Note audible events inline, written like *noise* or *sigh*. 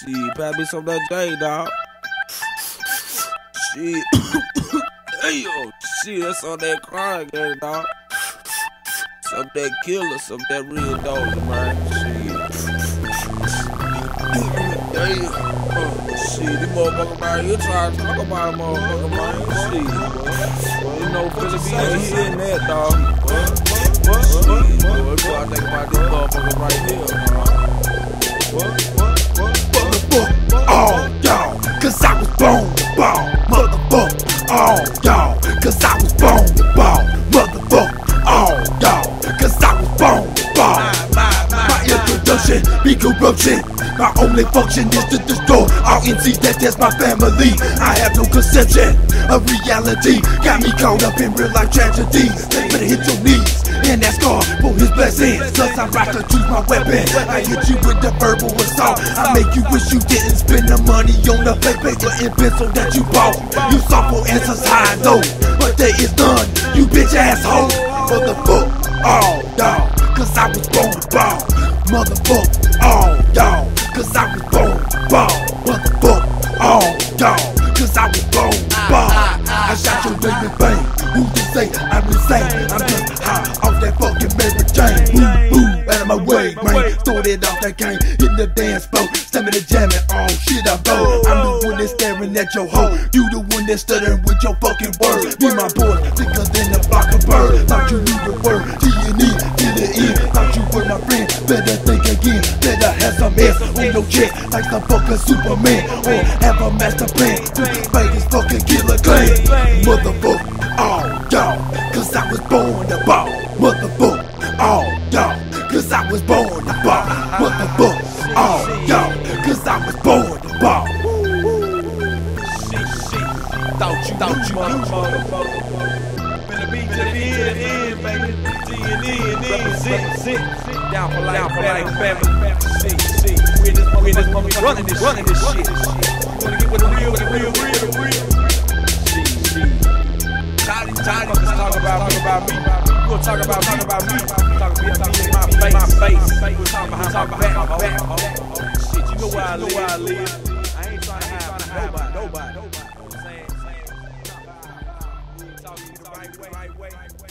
Shit, pass me some of that J, dog. Shit. *coughs* hey, yo, shit, that's on that crime game, dog. Some of that killer, some of that real dog, man. Shit. Damn. Uh, shit, these motherfuckers man, you trying to talk about a motherfucker, man. Shit. Well, you know, Philly be ain't hearing that, dog. What? What? What? Cause I was born to ball. Motherfuck all y'all, cause I was born to ball. My introduction be corruption. My only function is to destroy all MCs that that's my family. I have no conception of reality. Got me caught up in real life tragedies. Better hit your knees and that God for his blessings. Cause I'm about to choose my weapon. I hit you with the verbal assault. I make you wish you didn't spend the money on the fake paper and pencil that you bought. You sought for answers high and but there is none. You bitch asshole. Motherfuck all y'all, cause I was born to ball. Motherfuck all y'all, cause I was born to ball. Motherfuck all y'all, cause I was born to ball. I shot your baby bang. Who to say I'm insane? I'm off that fucking Mary Jane. Boo boo, out of my way, man. Throw it off that cane, hit the dance floor, the jamming. Oh shit, I blow. I'm the one that's staring at your hoe. You the one that's stuttering with your fucking words. Be my boy, thicker than a block of birds. Thought you knew the word Better think again. Better have some ass on your chest like some fucking Superman. Or have a master plan to fight this fucking killer clan. Motherfuck all y'all, cause I was born to ball. Motherfuck all y'all, cause I was born to ball. Motherfuck all y'all, cause I was born to ball. Thought you, thought you, motherfucker. Finna be to the end, to the end, baby. E E. Down for life, family. See, see, we in this, motherfucker running this, running this shit. You wanna get with the real, with the real, real, real. See, see. Tired, tired of talk about me, about me. You gonna talk about me, about me. Talk about me, in my face, my face. We talk about, talk back, back. Shit, you know where I live, where I live. I ain't trying to hide nobody, nobody. You way, right way.